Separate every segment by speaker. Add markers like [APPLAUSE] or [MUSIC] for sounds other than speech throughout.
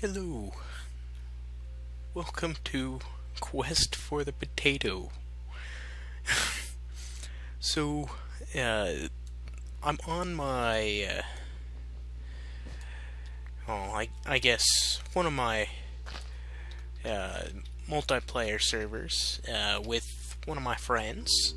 Speaker 1: Hello. Welcome to Quest for the Potato. [LAUGHS] so, uh, I'm on my, uh, oh, I, I guess one of my uh, multiplayer servers uh, with one of my friends,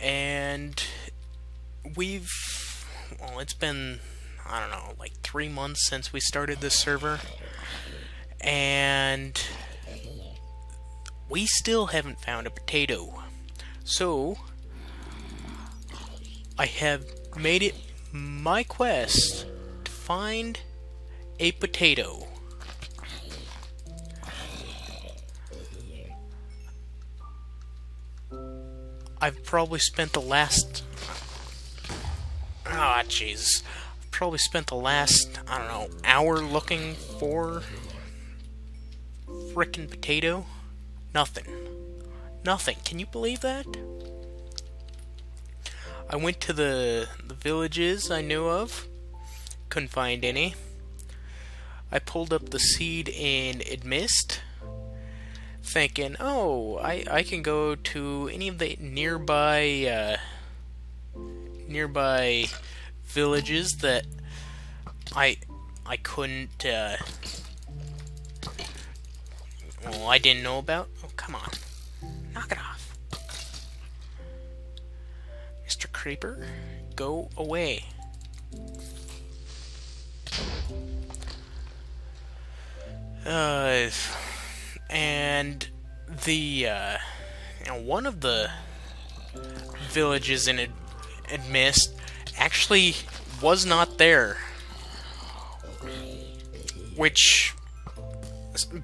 Speaker 1: and we've, well, it's been I don't know, like three months since we started this server, and we still haven't found a potato. So, I have made it my quest to find a potato. I've probably spent the last... Ah, oh, jeez probably spent the last, I don't know, hour looking for frickin' potato. Nothing. Nothing. Can you believe that? I went to the, the villages I knew of. Couldn't find any. I pulled up the seed in Amidst, thinking, oh, I, I can go to any of the nearby uh, nearby villages that I I couldn't uh, well I didn't know about. Oh come on, knock it off, Mr. Creeper, go away. Uh, and the uh, you know, one of the villages in Ad- Amidst actually was not there. Which,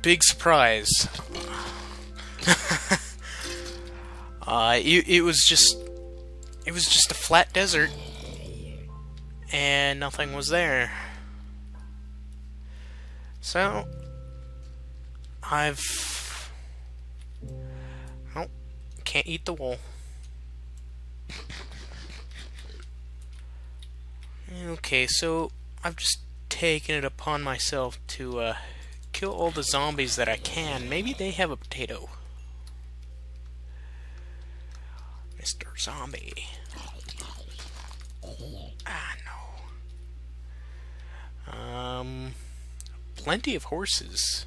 Speaker 1: big surprise. [LAUGHS] uh, it, it was just, it was just a flat desert, and nothing was there. So, I've, oh, can't eat the wool. Okay, so I've just taken it upon myself to uh, kill all the zombies that I can. Maybe they have a potato. Mr. Zombie. Ah, no. Um, plenty of horses.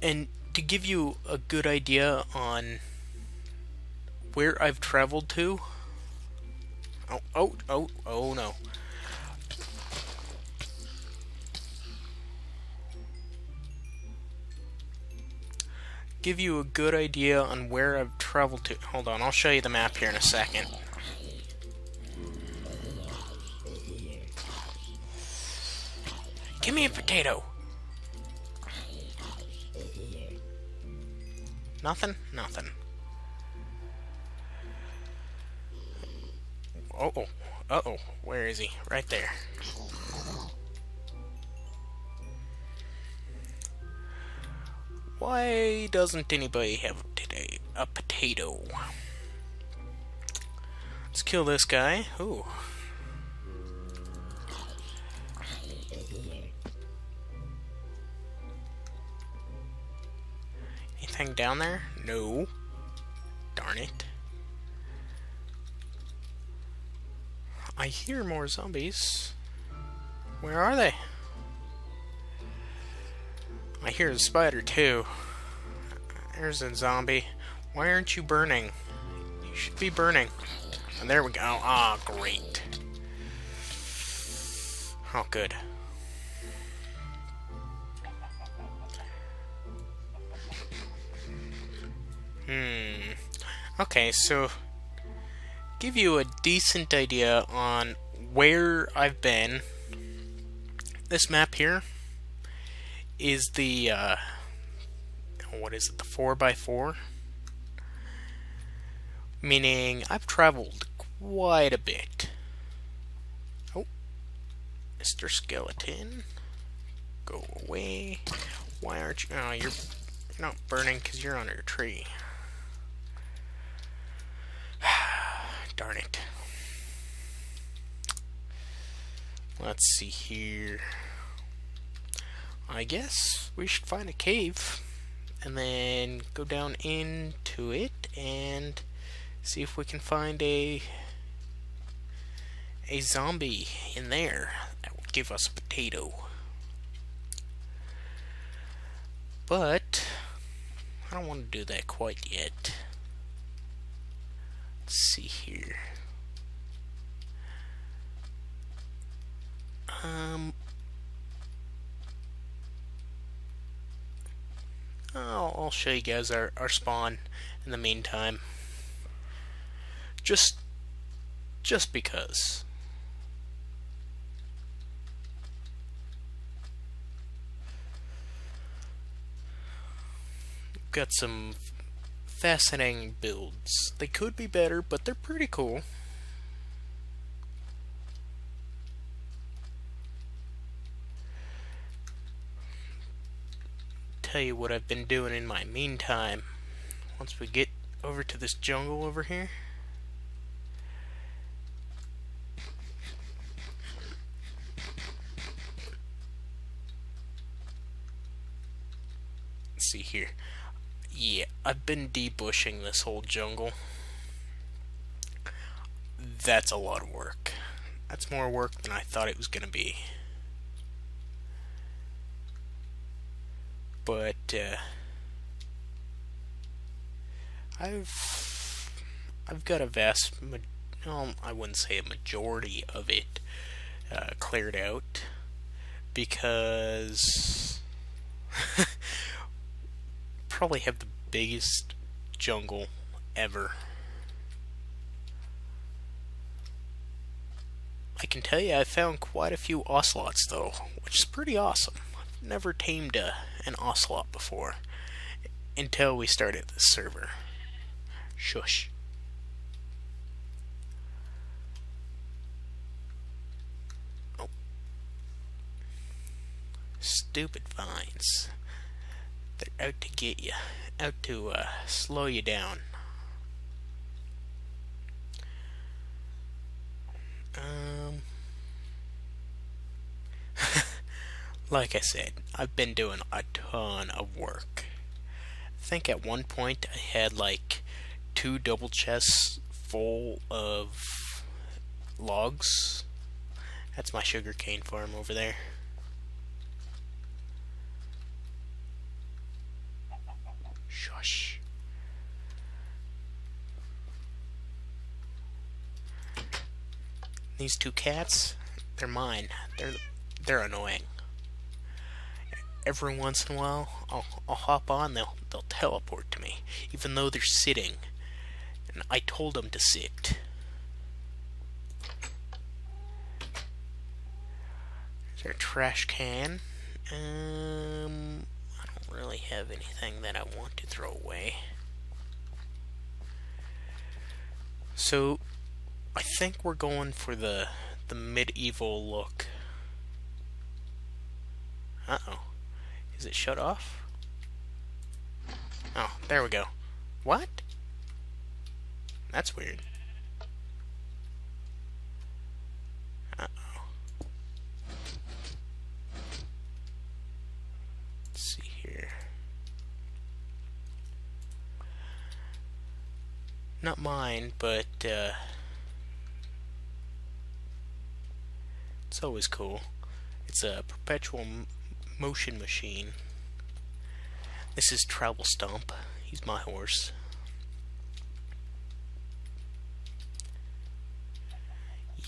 Speaker 1: And to give you a good idea on where I've traveled to, Oh, oh, oh, oh no. Give you a good idea on where I've traveled to. Hold on, I'll show you the map here in a second. Give me a potato. Nothing? Nothing. Oh, oh, uh oh, where is he? Right there. Why doesn't anybody have today a potato? Let's kill this guy. Ooh. Anything down there? No. Darn it. I hear more zombies. Where are they? I hear a spider too. There's a zombie. Why aren't you burning? You should be burning. And there we go. Ah, oh, great. Oh, good. Hmm. Okay, so give you a decent idea on where I've been. This map here is the, uh, what is it, the 4x4? Meaning I've traveled quite a bit. Oh, Mr. Skeleton, go away. Why aren't you, oh, you're, not burning because you're under a tree. Darn it. Let's see here. I guess we should find a cave and then go down into it and see if we can find a a zombie in there that will give us a potato. But I don't want to do that quite yet. Let's see here. Um, I'll, I'll show you guys our, our spawn in the meantime. Just, just because. Got some fascinating builds. They could be better, but they're pretty cool. tell you what I've been doing in my meantime. Once we get over to this jungle over here. Let's see here. Yeah, I've been debushing this whole jungle. That's a lot of work. That's more work than I thought it was going to be. but uh, I've I've got a vast, well, I wouldn't say a majority of it uh, cleared out because [LAUGHS] probably have the biggest jungle ever. I can tell you I found quite a few ocelots though, which is pretty awesome I've never tamed a, an ocelot before until we started this server. Shush. Oh. Stupid vines. They're out to get you. Out to uh, slow you down. Um... [LAUGHS] Like I said, I've been doing a ton of work. I think at one point I had like two double chests full of logs. That's my sugarcane farm over there. Shush. These two cats, they're mine. They're they're annoying every once in a while, I'll, I'll hop on, they'll, they'll teleport to me, even though they're sitting. And I told them to sit. Is there a trash can? Um, really have anything that I want to throw away. So, I think we're going for the the medieval look. Uh-oh. Is it shut off? Oh, there we go. What? That's weird. Uh-oh. Let's see here. Not mine, but, uh... It's always cool. It's a perpetual motion machine. This is Travel Stomp. He's my horse.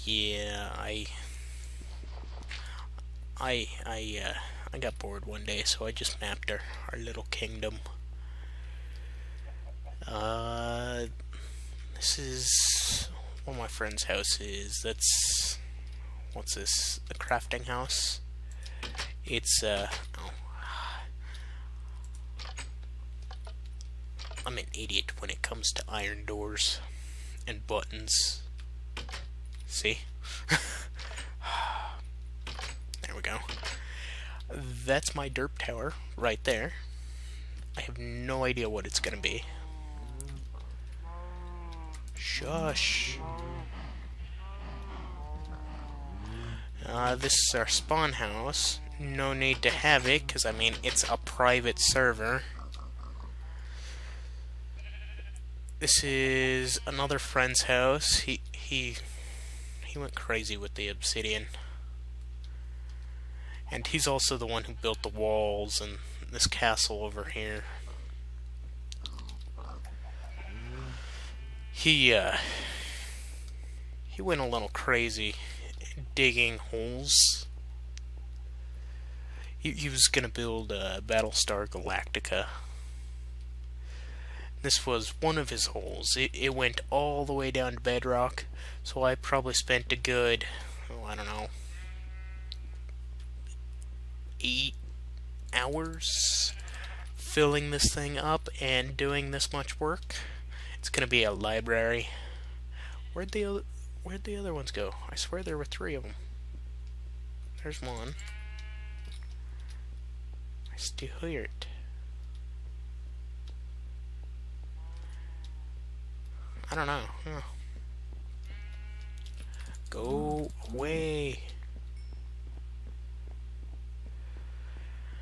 Speaker 1: Yeah, I I I uh I got bored one day, so I just mapped our our little kingdom. Uh this is one of my friend's houses. That's what's this? The crafting house. It's, uh, oh. I'm an idiot when it comes to iron doors and buttons. See? [LAUGHS] there we go. That's my derp tower right there. I have no idea what it's gonna be. Shush. Uh, this is our spawn house. No need to have it, because, I mean, it's a private server. This is another friend's house. He, he, he went crazy with the obsidian. And he's also the one who built the walls and this castle over here. He, uh, he went a little crazy digging holes. He, he was gonna build uh, Battlestar Galactica. This was one of his holes. It, it went all the way down to bedrock, so I probably spent a good, oh, I don't know, eight hours filling this thing up and doing this much work. It's gonna be a library. Where'd the where'd the other ones go? I swear there were three of them. There's one. I still hear it. I don't know. Huh. Go away.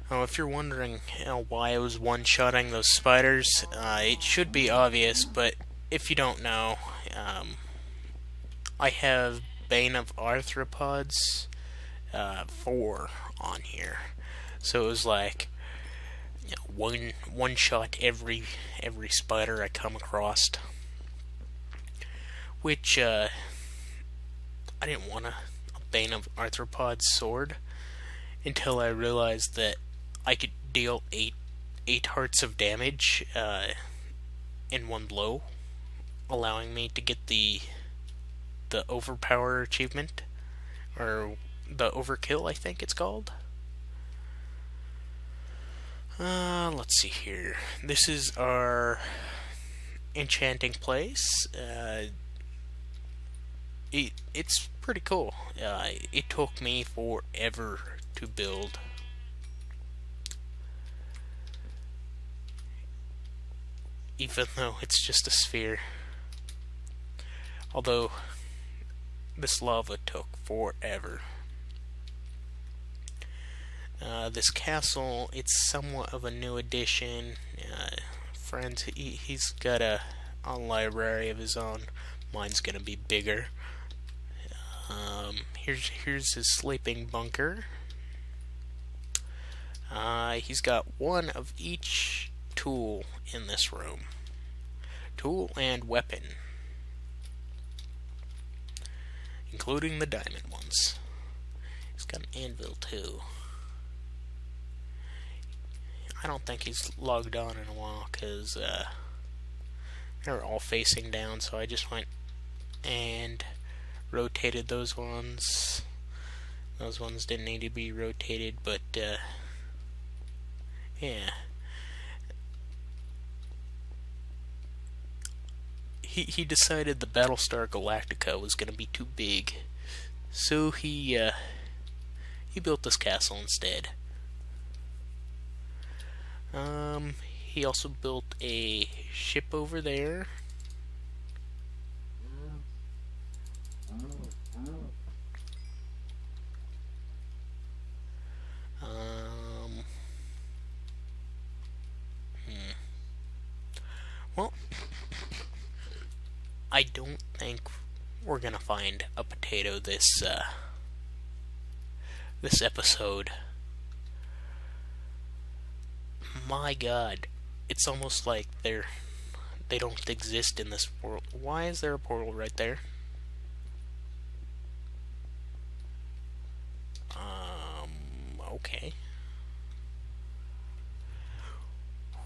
Speaker 1: Oh, if you're wondering you know, why I was one-shotting those spiders, uh, it should be obvious, but if you don't know, um, I have Bane of Arthropods uh, 4 on here. So it was like you know, one one shot every every spider I come across. Which uh, I didn't want a, a Bane of Arthropods sword until I realized that I could deal eight eight hearts of damage uh, in one blow, allowing me to get the the overpower achievement or the overkill I think it's called. Uh, let's see here. This is our enchanting place. Uh, it, it's pretty cool. Uh, it took me forever to build. Even though it's just a sphere. Although, this lava took forever. Uh, this castle, it's somewhat of a new addition. Uh, friends, he, he's got a, a library of his own. Mine's gonna be bigger. Um, here's here's his sleeping bunker. Uh, he's got one of each tool in this room. Tool and weapon. Including the diamond ones. He's got an anvil too. I don't think he's logged on in a while because uh, they're all facing down, so I just went and rotated those ones. Those ones didn't need to be rotated, but uh, yeah. He, he decided the Battlestar Galactica was going to be too big. So he, uh, he built this castle instead. Um, he also built a ship over there. Um, hmm. Well, I don't think we're gonna find a potato this uh, this episode. My God, it's almost like they're they don't exist in this world. Why is there a portal right there? Um. Okay.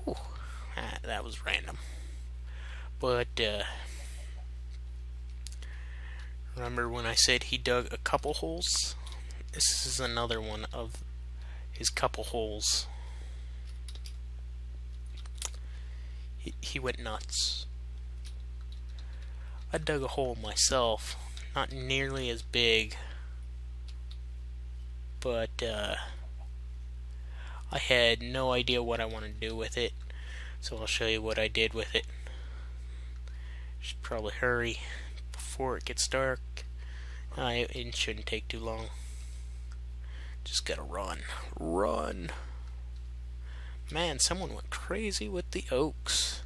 Speaker 1: Whew, that, that was random. But uh, Remember when I said he dug a couple holes? This is another one of his couple holes. He, he went nuts. I dug a hole myself, not nearly as big, but uh, I had no idea what I wanted to do with it, so I'll show you what I did with it. Should probably hurry before it gets dark. Uh, it, it shouldn't take too long. Just gotta run. Run. Man, someone went crazy with the oaks.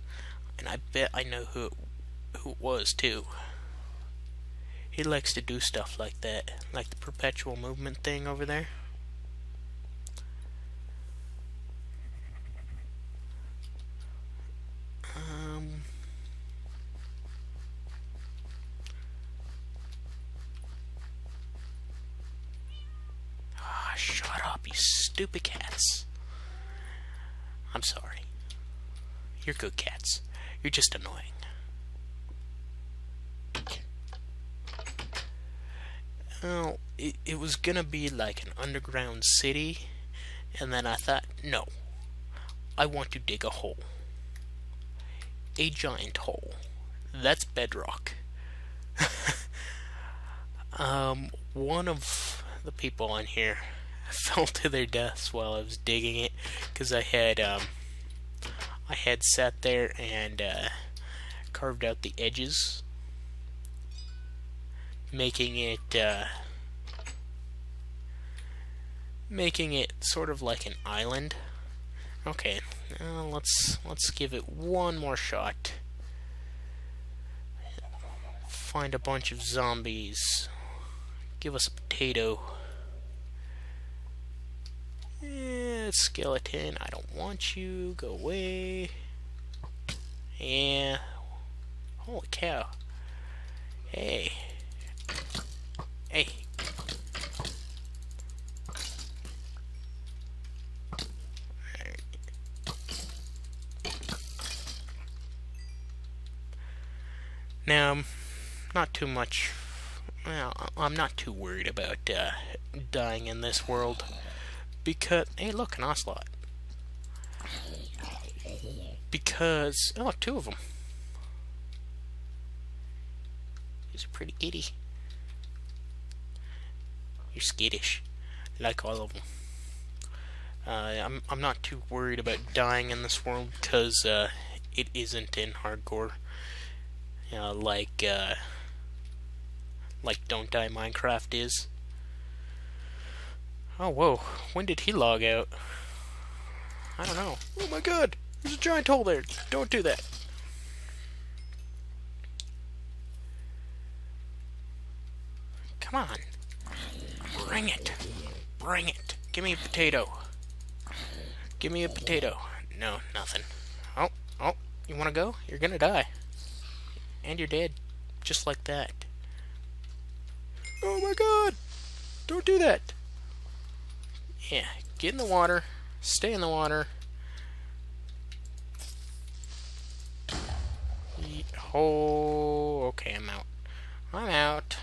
Speaker 1: And I bet I know who it, who it was, too. He likes to do stuff like that. Like the perpetual movement thing over there. Um... Ah, shut up, you stupid cats. I'm sorry. You're good cats. You're just annoying. Well, it, it was gonna be like an underground city, and then I thought, no, I want to dig a hole. A giant hole. That's bedrock. [LAUGHS] um, one of the people on here [LAUGHS] fell to their deaths while I was digging it because I had um, I had sat there and uh, carved out the edges, making it uh, making it sort of like an island. Okay, uh, let's let's give it one more shot. Find a bunch of zombies. Give us a potato. Yeah, skeleton, I don't want you. Go away. Yeah. Holy cow. Hey. Hey. Now, not too much. Well, I'm not too worried about uh, dying in this world because hey, look, an ocelot. Because oh, two of them. He's pretty giddy You're skittish, like all of them. Uh, I'm I'm not too worried about dying in this world because uh, it isn't in hardcore. Uh, like uh, like Don't Die Minecraft is. Oh, whoa. When did he log out? I don't know. Oh my god! There's a giant hole there! Don't do that! Come on! Bring it! Bring it! Give me a potato! Give me a potato! No, nothing. Oh, oh, you wanna go? You're gonna die. And you're dead. Just like that. Oh my god! Don't do that! Yeah, get in the water. Stay in the water. Oh, okay, I'm out. I'm out.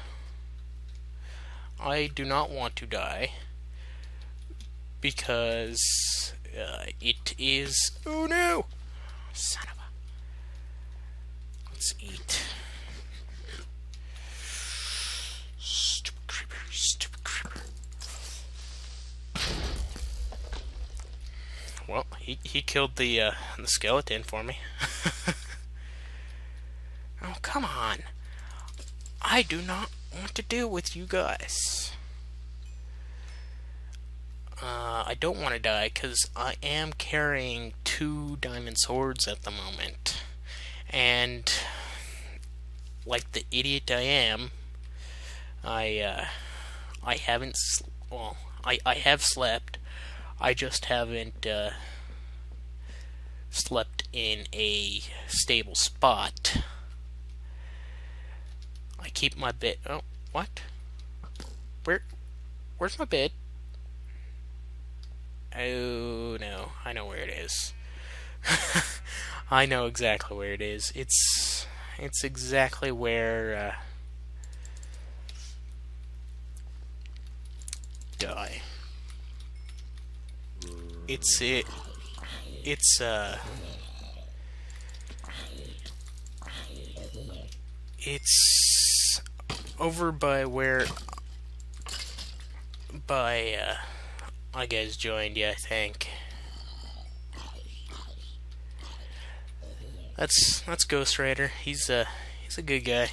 Speaker 1: I do not want to die because uh, it is. Oh no! Son of a. Let's eat. Well, he he killed the uh, the skeleton for me. [LAUGHS] oh come on! I do not want to deal with you guys. Uh, I don't want to die because I am carrying two diamond swords at the moment. And, like the idiot I am, I, uh, I haven't, well, I, I have slept. I just haven't, uh, slept in a stable spot. I keep my bed. Oh, what? Where? Where's my bed? Oh no, I know where it is. [LAUGHS] I know exactly where it is. It's it's exactly where uh, die. It's it. It's uh. It's over by where by uh I guys joined you, I think. That's that's Ghost Rider. He's a he's a good guy.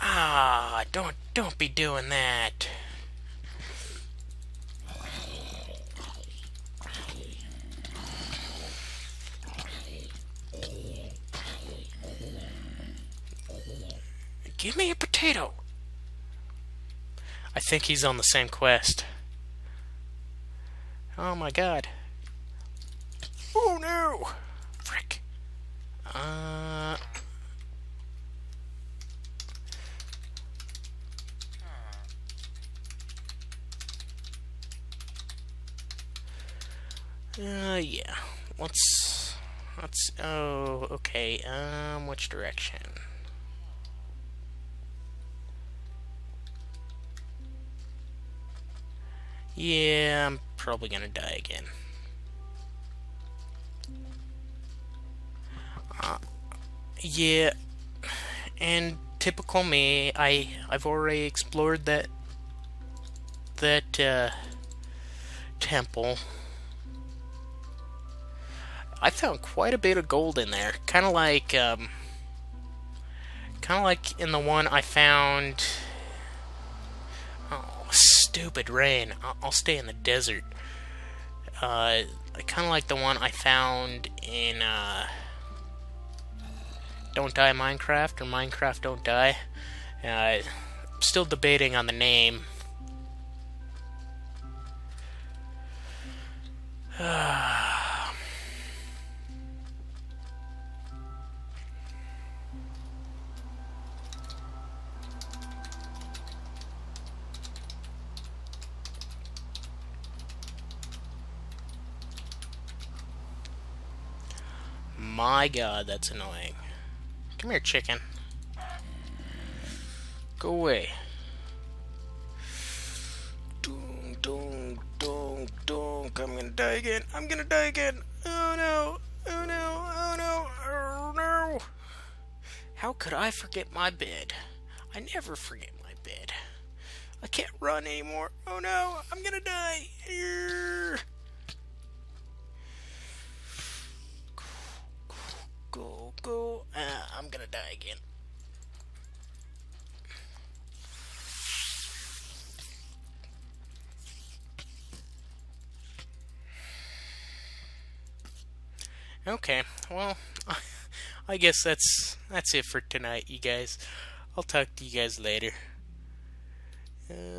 Speaker 1: Ah, don't don't be doing that. Give me a potato. I think he's on the same quest. Oh my god. Oh no! Frick. Uh. Uh, yeah. Let's. Let's. Oh, okay. Um, which direction? Yeah, I'm probably gonna die again. Uh, yeah, and typical me, I I've already explored that that uh, temple. I found quite a bit of gold in there, kind of like um, kind of like in the one I found. Stupid rain! I'll, I'll stay in the desert. Uh, kind of like the one I found in. Uh, don't Die Minecraft or Minecraft Don't Die. Uh, still debating on the name. [SIGHS] My god, that's annoying. Come here, chicken. Go away. Doom, doom, doom, doom. I'm gonna die again. I'm gonna die again. Oh no. Oh no. Oh no. Oh no. How could I forget my bed? I never forget my bed. I can't run anymore. Oh no. I'm gonna die. Go, go. Uh, I'm gonna die again. Okay, well, [LAUGHS] I guess that's that's it for tonight, you guys. I'll talk to you guys later. Uh,